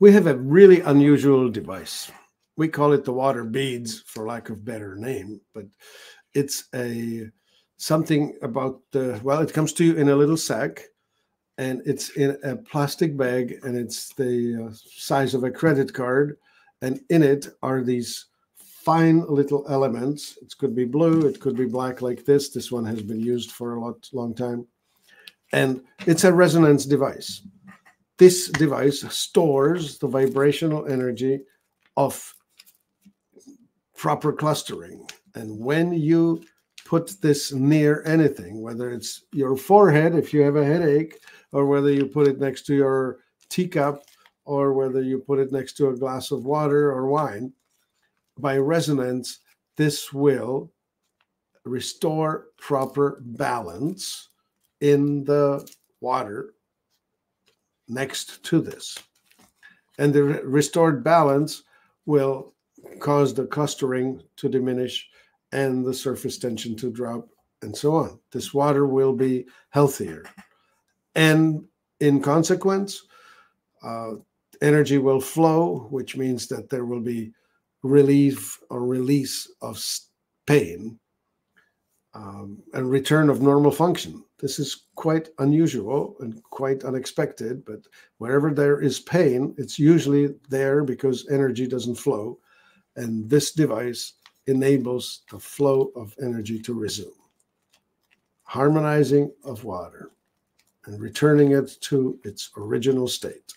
we have a really unusual device. We call it the water beads for lack of better name, but it's a something about the well, it comes to you in a little sack and it's in a plastic bag and it's the uh, size of a credit card and in it are these fine little elements. It could be blue it could be black like this. This one has been used for a lot long time. And it's a resonance device this device stores the vibrational energy of proper clustering. And when you put this near anything whether it's your forehead if you have a headache or whether you put it next to your teacup or whether you put it next to a glass of water or wine, by resonance, this will restore proper balance in the water next to this. And the restored balance will cause the clustering to diminish and the surface tension to drop and so on. This water will be healthier. And in consequence, uh, energy will flow, which means that there will be relief or release of pain um, and return of normal function. This is quite unusual and quite unexpected, but wherever there is pain, it's usually there because energy doesn't flow. And this device enables the flow of energy to resume. Harmonizing of water and returning it to its original state.